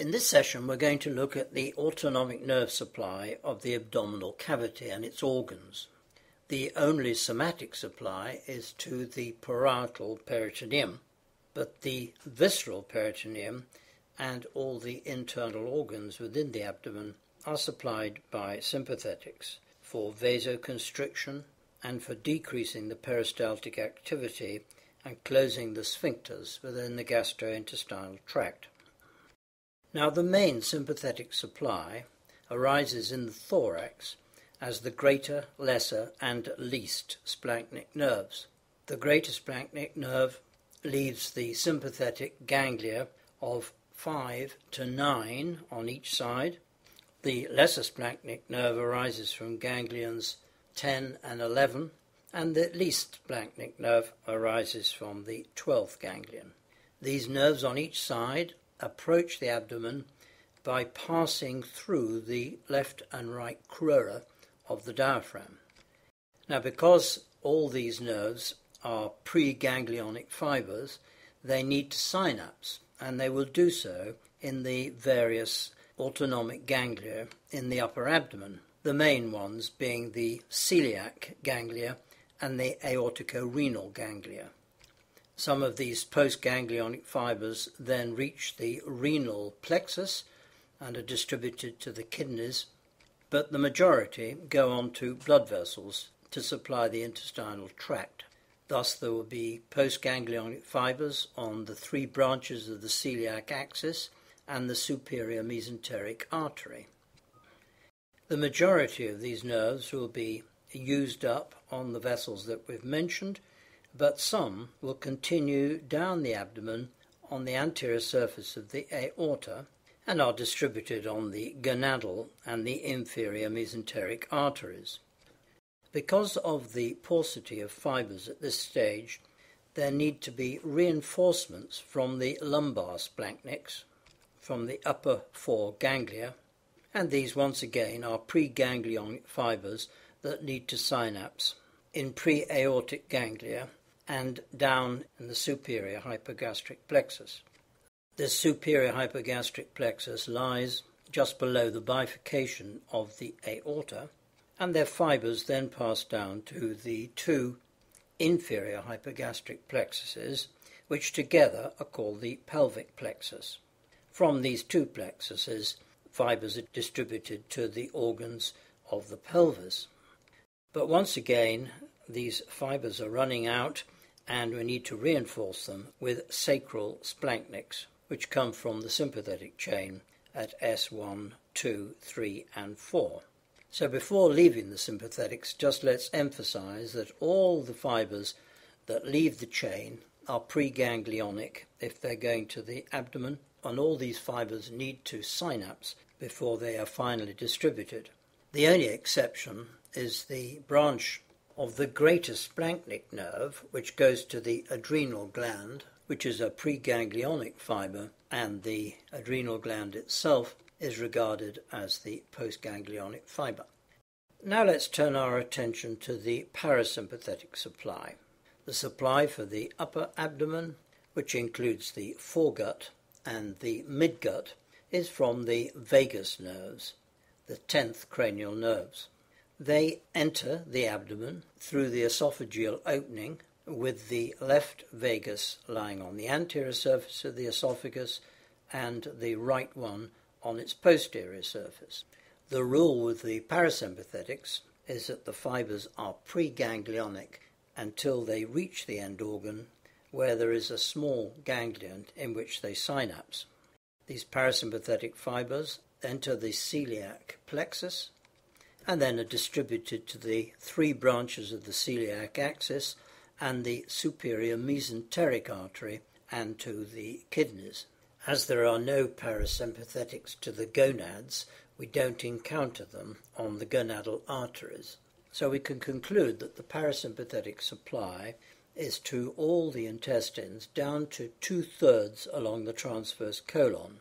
In this session, we're going to look at the autonomic nerve supply of the abdominal cavity and its organs. The only somatic supply is to the parietal peritoneum, but the visceral peritoneum and all the internal organs within the abdomen are supplied by sympathetics for vasoconstriction and for decreasing the peristaltic activity and closing the sphincters within the gastrointestinal tract. Now, the main sympathetic supply arises in the thorax as the greater, lesser, and least splanchnic nerves. The greater splanchnic nerve leaves the sympathetic ganglia of 5 to 9 on each side. The lesser splanchnic nerve arises from ganglions 10 and 11, and the least splanchnic nerve arises from the 12th ganglion. These nerves on each side approach the abdomen by passing through the left and right crura of the diaphragm. Now, because all these nerves are preganglionic fibers, they need to synapse, and they will do so in the various autonomic ganglia in the upper abdomen, the main ones being the celiac ganglia and the aortico-renal ganglia. Some of these postganglionic fibers then reach the renal plexus and are distributed to the kidneys, but the majority go on to blood vessels to supply the intestinal tract. Thus, there will be postganglionic fibers on the three branches of the celiac axis and the superior mesenteric artery. The majority of these nerves will be used up on the vessels that we've mentioned but some will continue down the abdomen on the anterior surface of the aorta and are distributed on the gonadal and the inferior mesenteric arteries. Because of the paucity of fibers at this stage, there need to be reinforcements from the lumbar splanchnics, from the upper four ganglia, and these once again are preganglionic fibers that lead to synapse. In pre-aortic ganglia, and down in the superior hypogastric plexus. This superior hypogastric plexus lies just below the bifurcation of the aorta, and their fibers then pass down to the two inferior hypogastric plexuses, which together are called the pelvic plexus. From these two plexuses, fibers are distributed to the organs of the pelvis. But once again, these fibers are running out and we need to reinforce them with sacral splanchnics, which come from the sympathetic chain at S1, 2, 3, and 4. So before leaving the sympathetics, just let's emphasize that all the fibers that leave the chain are preganglionic if they're going to the abdomen, and all these fibers need to synapse before they are finally distributed. The only exception is the branch of the greater splanchnic nerve, which goes to the adrenal gland, which is a preganglionic fiber, and the adrenal gland itself is regarded as the postganglionic fiber. Now let's turn our attention to the parasympathetic supply. The supply for the upper abdomen, which includes the foregut and the midgut, is from the vagus nerves, the 10th cranial nerves. They enter the abdomen through the esophageal opening with the left vagus lying on the anterior surface of the esophagus and the right one on its posterior surface. The rule with the parasympathetics is that the fibers are preganglionic until they reach the end organ where there is a small ganglion in which they synapse. These parasympathetic fibers enter the celiac plexus and then are distributed to the three branches of the celiac axis and the superior mesenteric artery and to the kidneys. As there are no parasympathetics to the gonads, we don't encounter them on the gonadal arteries. So we can conclude that the parasympathetic supply is to all the intestines down to two thirds along the transverse colon,